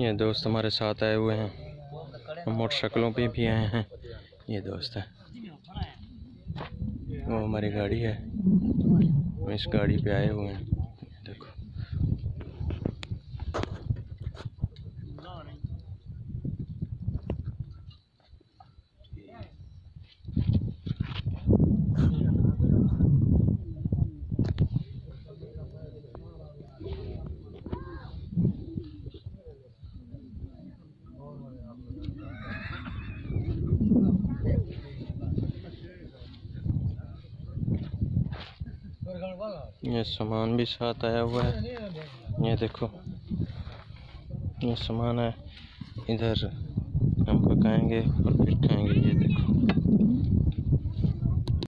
ये दोस्त हमारे साथ आए हुए हैं। मोटरसाइकिलों पे भी आए हैं। ये दोस्त है। वो हमारी गाड़ी है। हम इस गाड़ी पे आए हुए हैं देखो ये सामान भी साथ आया हुआ है। ये देखो, ये सामान है। इधर हम पकाएँगे और फिर खाएँगे। ये